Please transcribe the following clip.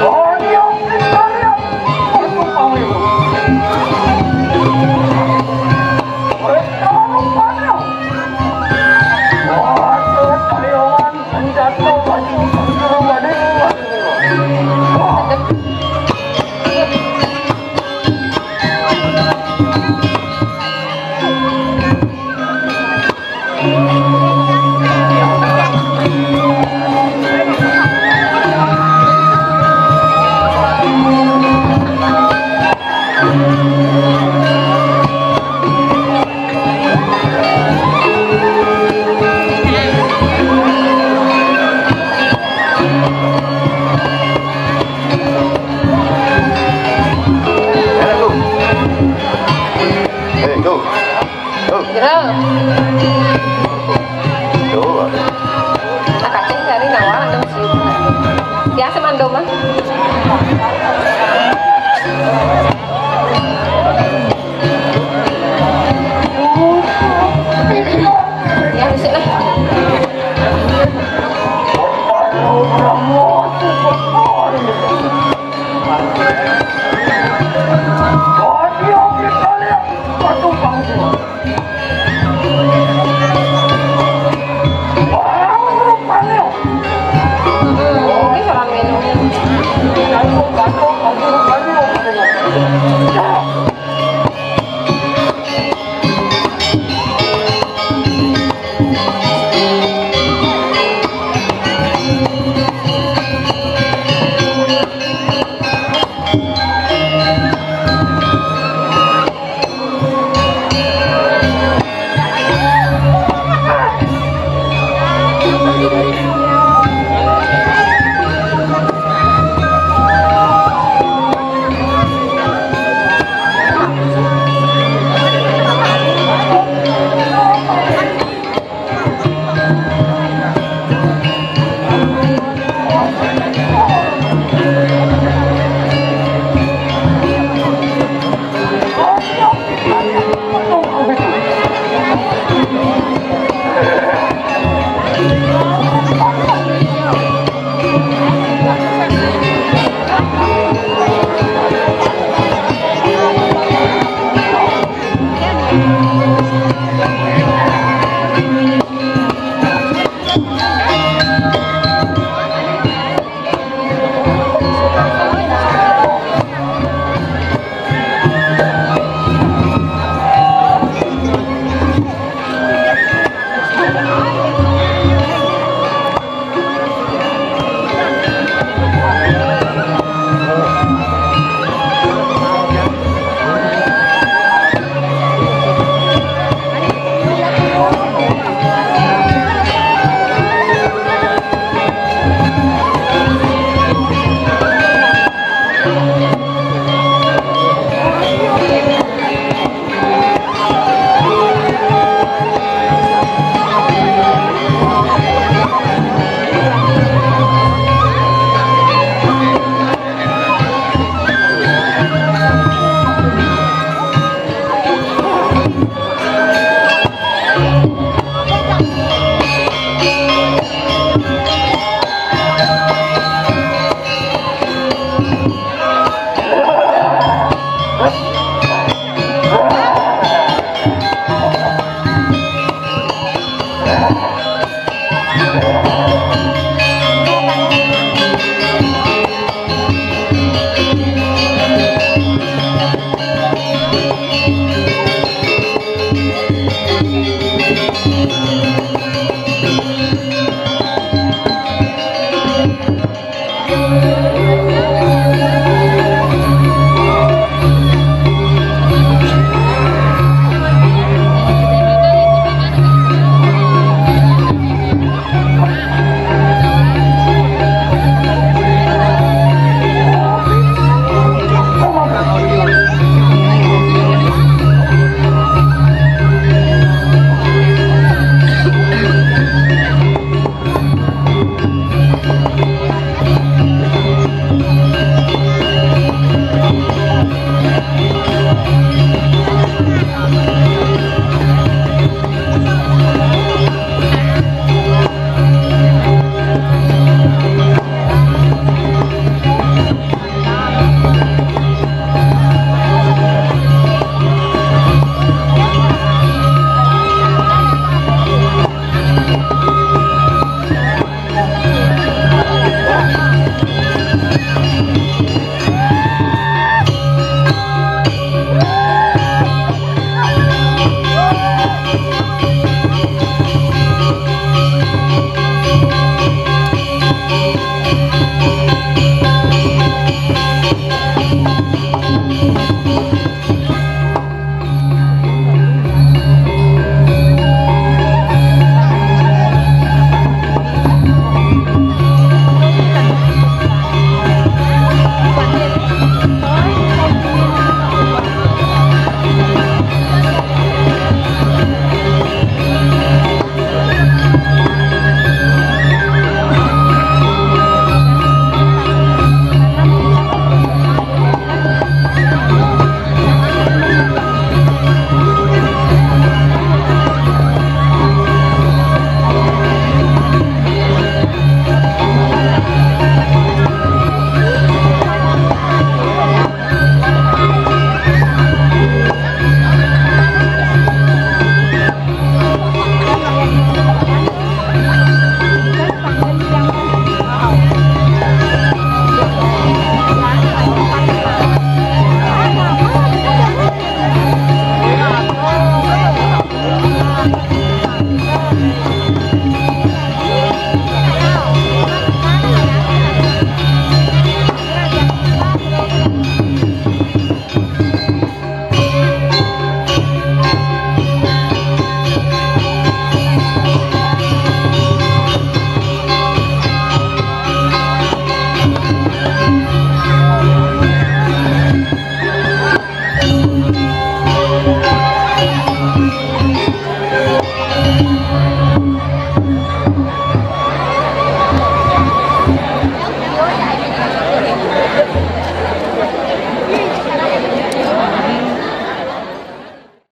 Oh! 南风南风南风。